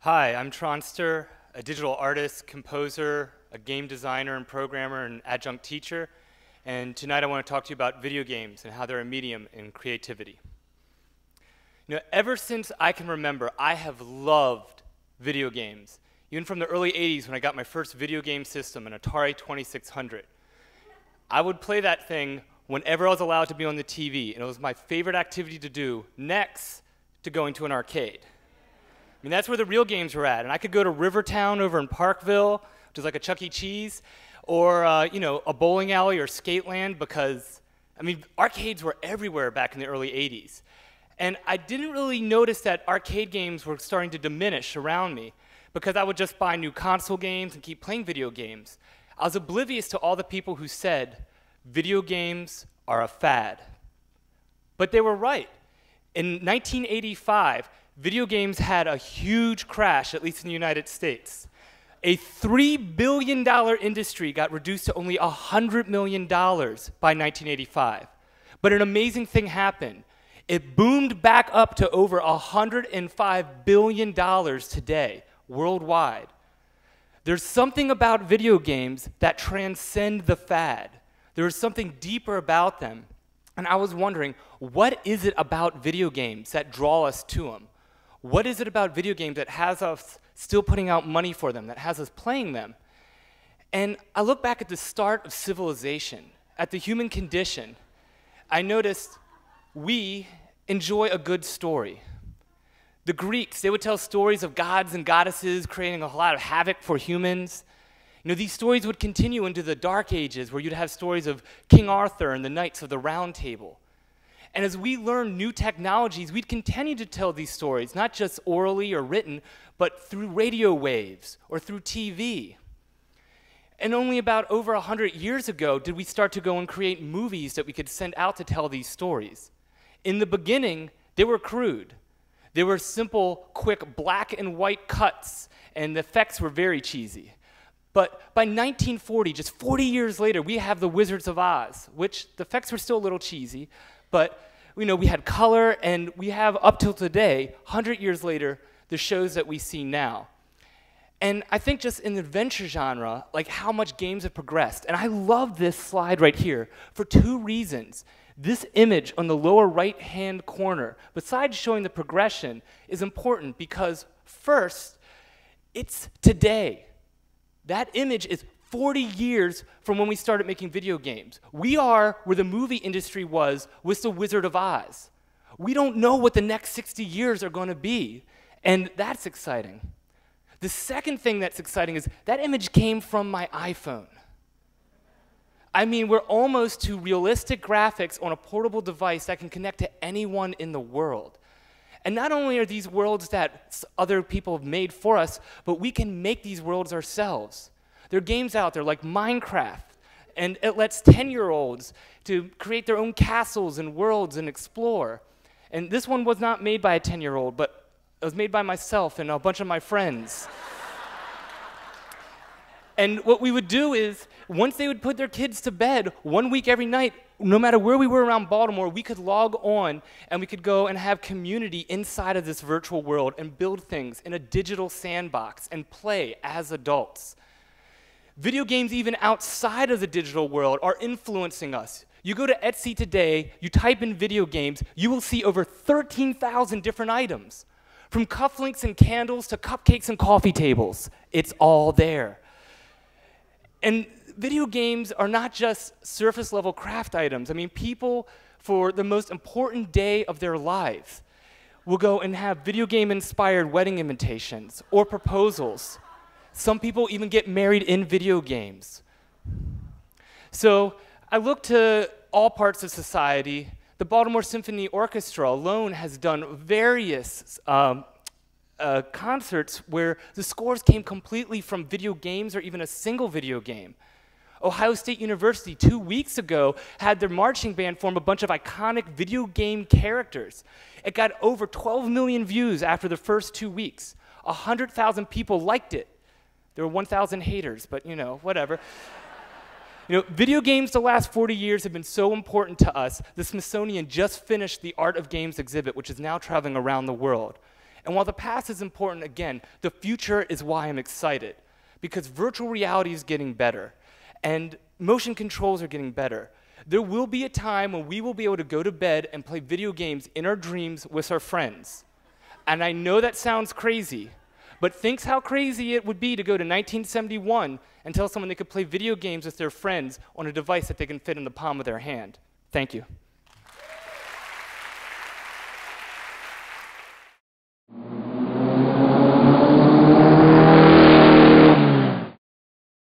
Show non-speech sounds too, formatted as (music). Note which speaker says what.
Speaker 1: Hi, I'm Tronster, a digital artist, composer, a game designer and programmer and adjunct teacher. And tonight I want to talk to you about video games and how they're a medium in creativity. You know, ever since I can remember, I have loved video games. Even from the early 80s when I got my first video game system, an Atari 2600. I would play that thing whenever I was allowed to be on the TV, and it was my favorite activity to do next to going to an arcade. I mean, that's where the real games were at. And I could go to Rivertown over in Parkville, which is like a Chuck E. Cheese, or, uh, you know, a bowling alley or Skateland because, I mean, arcades were everywhere back in the early 80s. And I didn't really notice that arcade games were starting to diminish around me because I would just buy new console games and keep playing video games. I was oblivious to all the people who said video games are a fad. But they were right. In 1985, video games had a huge crash, at least in the United States. A $3 billion industry got reduced to only $100 million by 1985. But an amazing thing happened. It boomed back up to over $105 billion today, worldwide. There's something about video games that transcend the fad. There is something deeper about them. And I was wondering, what is it about video games that draw us to them? What is it about video games that has us still putting out money for them, that has us playing them? And I look back at the start of civilization, at the human condition. I noticed we enjoy a good story. The Greeks, they would tell stories of gods and goddesses creating a lot of havoc for humans. You know, these stories would continue into the Dark Ages, where you'd have stories of King Arthur and the Knights of the Round Table. And as we learn new technologies, we'd continue to tell these stories, not just orally or written, but through radio waves or through TV. And only about over 100 years ago did we start to go and create movies that we could send out to tell these stories. In the beginning, they were crude. They were simple, quick black and white cuts, and the effects were very cheesy. But by 1940, just 40 years later, we have The Wizards of Oz, which the effects were still a little cheesy, but you know, we had color, and we have up till today, 100 years later, the shows that we see now. And I think just in the adventure genre, like how much games have progressed. And I love this slide right here for two reasons. This image on the lower right hand corner, besides showing the progression, is important because, first, it's today. That image is 40 years from when we started making video games. We are where the movie industry was with The Wizard of Oz. We don't know what the next 60 years are going to be, and that's exciting. The second thing that's exciting is that image came from my iPhone. I mean, we're almost to realistic graphics on a portable device that can connect to anyone in the world. And not only are these worlds that other people have made for us, but we can make these worlds ourselves. There are games out there like Minecraft, and it lets 10 year olds to create their own castles and worlds and explore. And this one was not made by a 10 year old, but it was made by myself and a bunch of my friends. (laughs) and what we would do is once they would put their kids to bed, one week every night, no matter where we were around Baltimore, we could log on and we could go and have community inside of this virtual world and build things in a digital sandbox and play as adults. Video games, even outside of the digital world, are influencing us. You go to Etsy today, you type in video games, you will see over 13,000 different items. From cufflinks and candles to cupcakes and coffee tables, it's all there. And video games are not just surface level craft items. I mean, people, for the most important day of their lives, will go and have video game inspired wedding invitations or proposals. Some people even get married in video games. So I look to all parts of society. The Baltimore Symphony Orchestra alone has done various um, uh, concerts where the scores came completely from video games or even a single video game. Ohio State University, two weeks ago, had their marching band form a bunch of iconic video game characters. It got over 12 million views after the first two weeks. 100,000 people liked it. There were 1,000 haters, but you know, whatever. You know, video games the last 40 years have been so important to us. The Smithsonian just finished the Art of Games exhibit, which is now traveling around the world. And while the past is important, again, the future is why I'm excited. Because virtual reality is getting better, and motion controls are getting better. There will be a time when we will be able to go to bed and play video games in our dreams with our friends. And I know that sounds crazy, but thinks how crazy it would be to go to 1971 and tell someone they could play video games with their friends on a device that they can fit in the palm of their hand. Thank you.